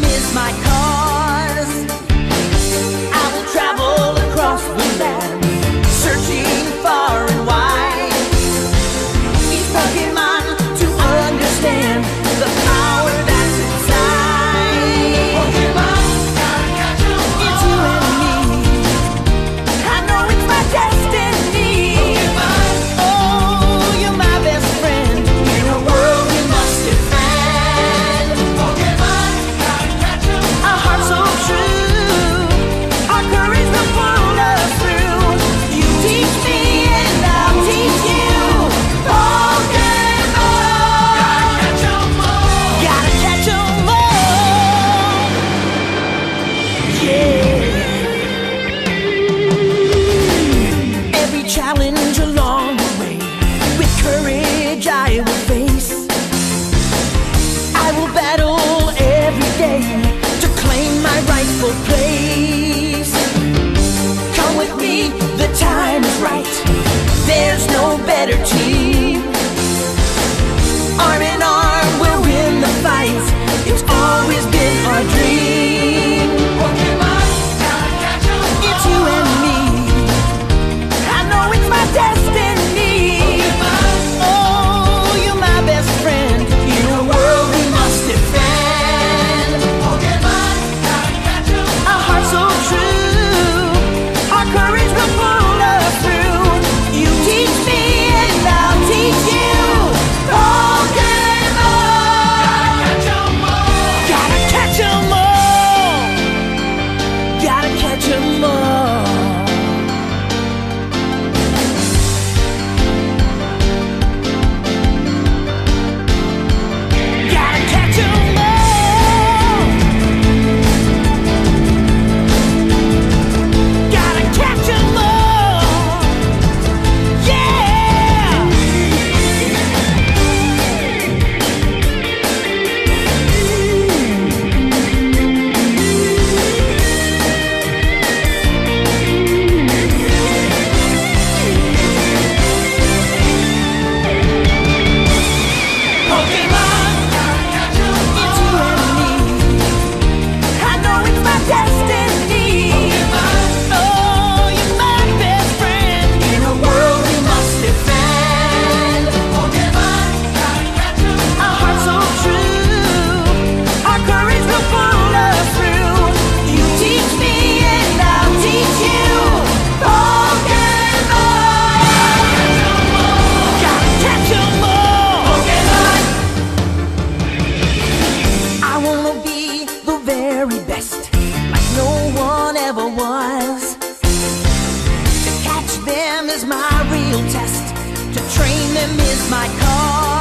miss my call. yeah. Every challenge along the way, with courage I will face. I will battle every day to claim my rightful place. Come with me, the time is right. There's no better team. best, like no one ever was. To catch them is my real test, to train them is my cause.